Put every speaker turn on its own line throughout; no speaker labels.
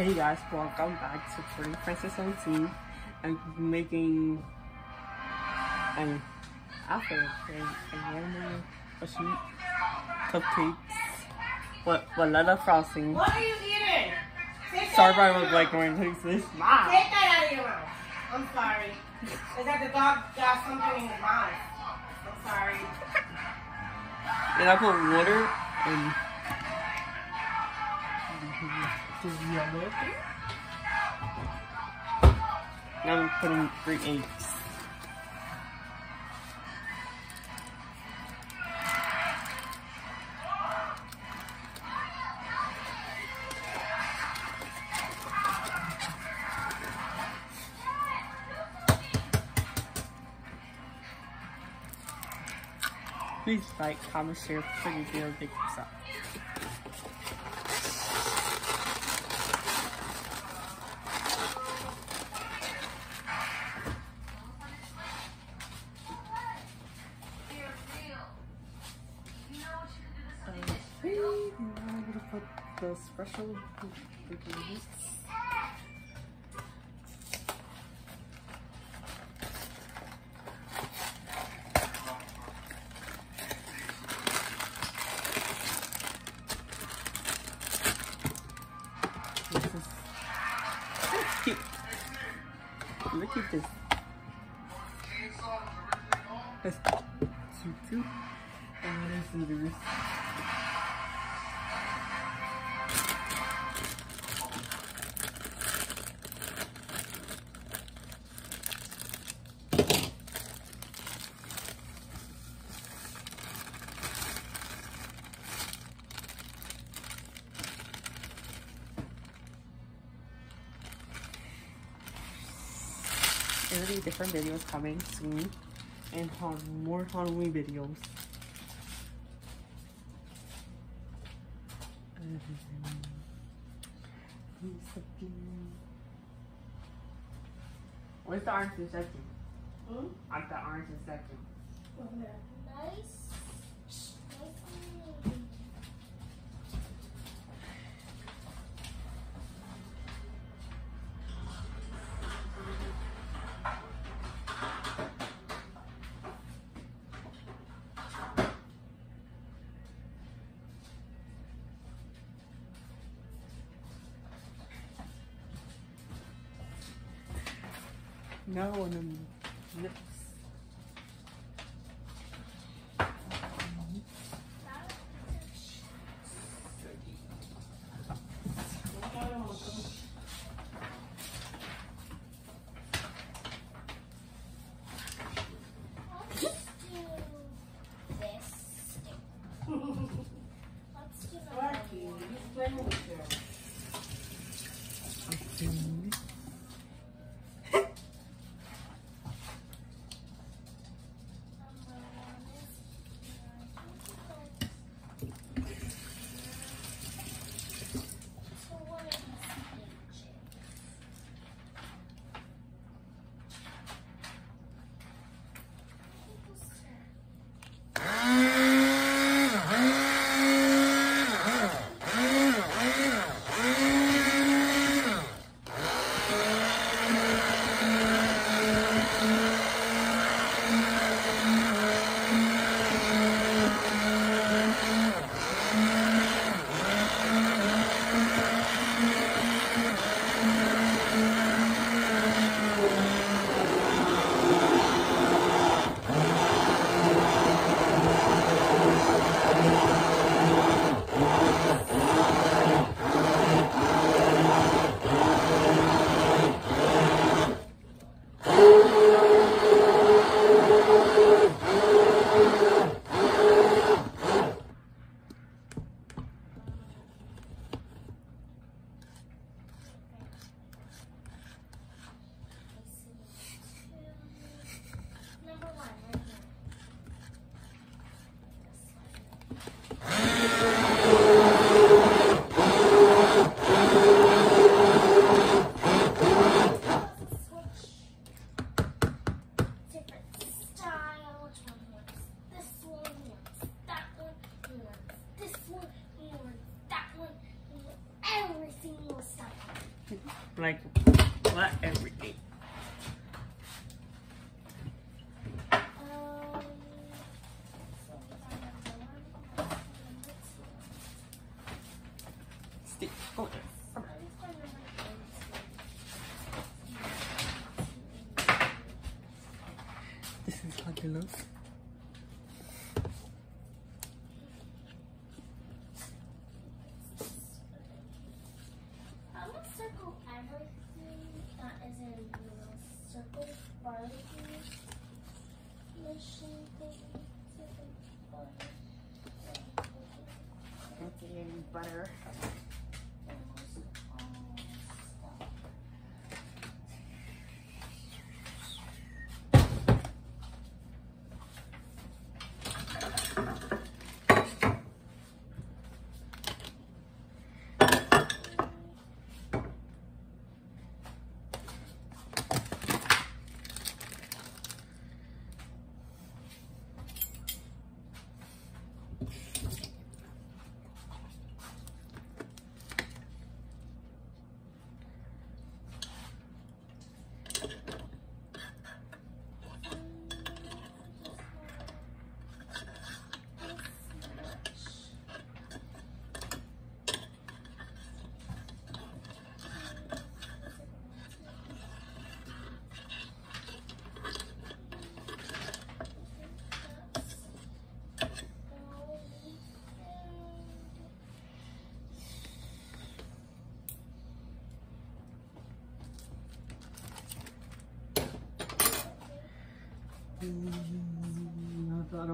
Hey guys, welcome back to Pretty Princess 19. I'm making an apple and a a sheet, cupcakes, what vanilla frosting.
What are you eating? Take
Sorry if I look like going like this.
Take that out of your mouth. I'm sorry. Is that the dog got something in his mouth? I'm sorry.
And I put water and this yellow. Now I'm putting three eggs. Please like, comment, share, pretty video, big up. The special ingredients. There will be different videos coming soon and more Halloween videos. Where's the orange second?
Hmm?
I like the orange in second.
Nice.
No, and
This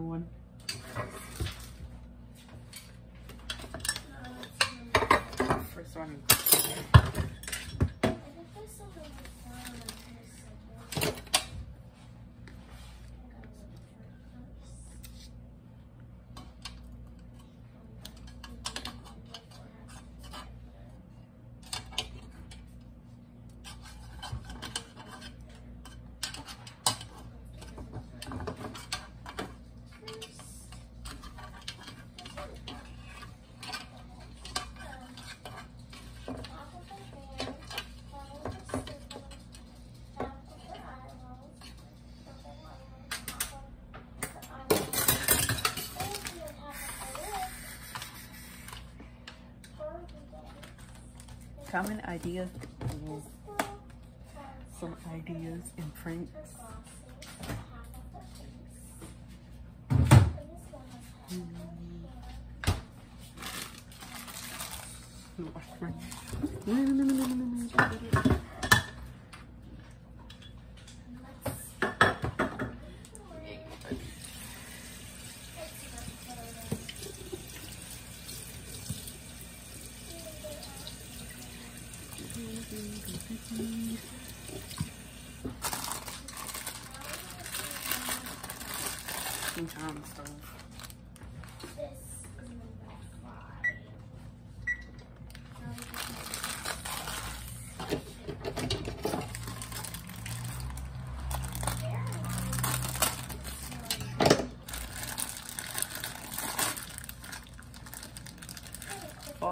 one. First one.
I think there's something like that on this circle. I gotta look for it first.
Common ideas. Some ideas in print.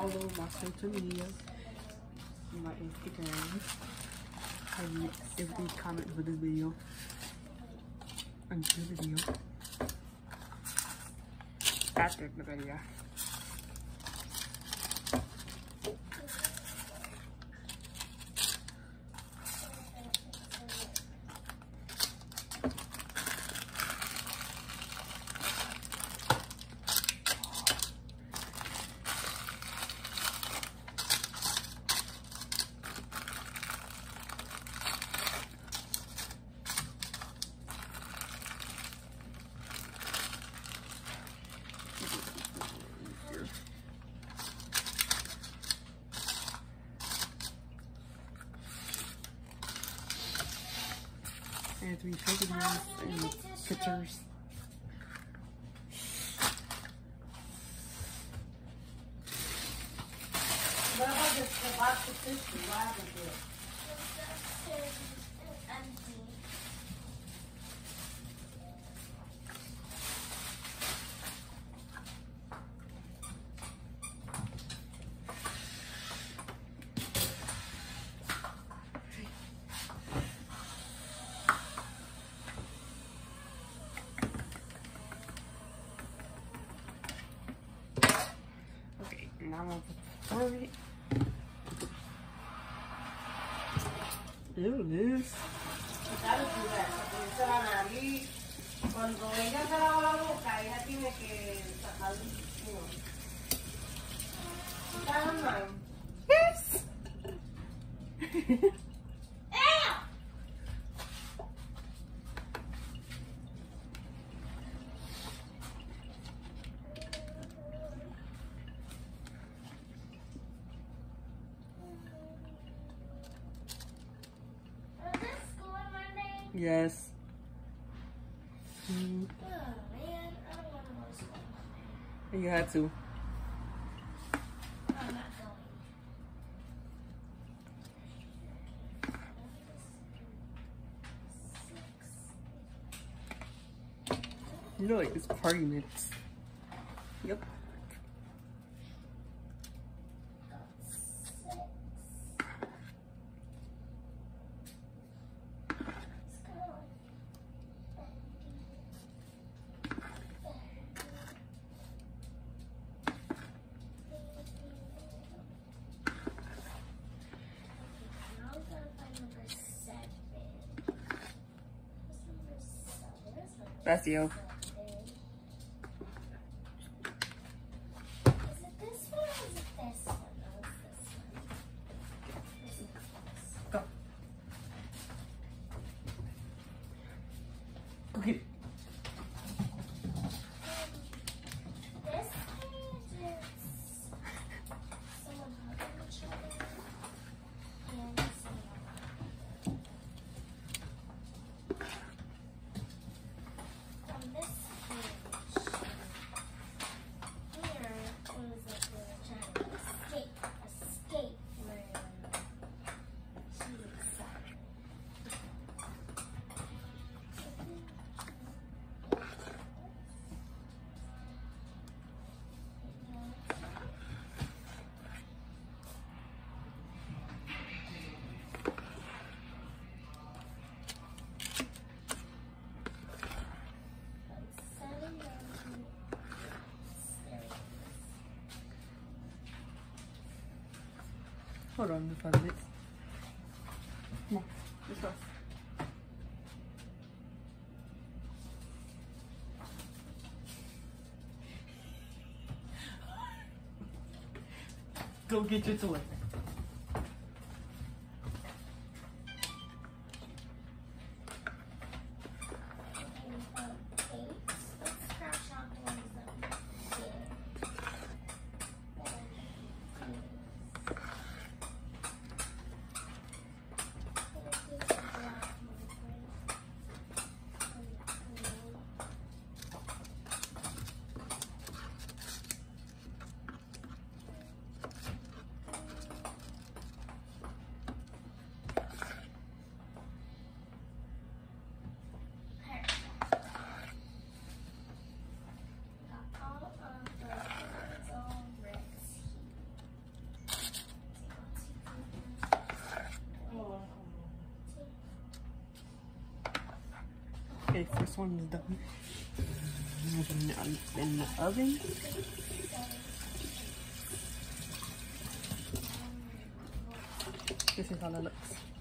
Follow my social media, my Instagram, and every comment for this video, and the video. That's it, the video. And three photographs and pictures.
What about the, box of? What vamos. A. Cuando ella se lava la boca, ella tiene que sacar el
Yes. yes. Mm,
Oh man, I don't want to go to school on Monday.
you had to.
I'm not going.
You know, like it's party mix. Yep. That's you. Hold on, just five minutes. Come on, let's go. Go get your toy. Okay, first one is done. In the oven. This is how it looks.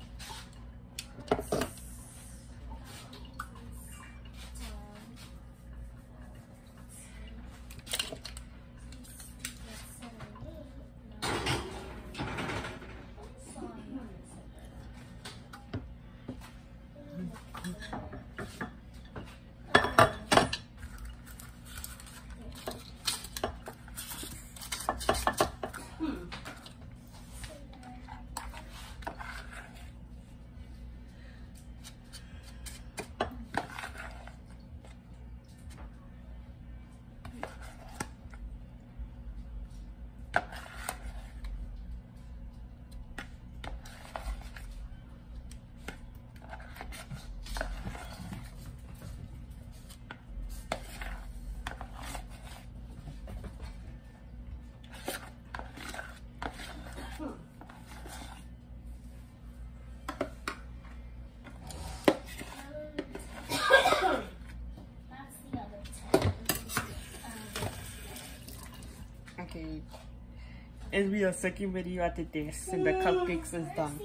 It'll be a second video after this, and the cupcakes is done.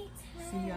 See ya.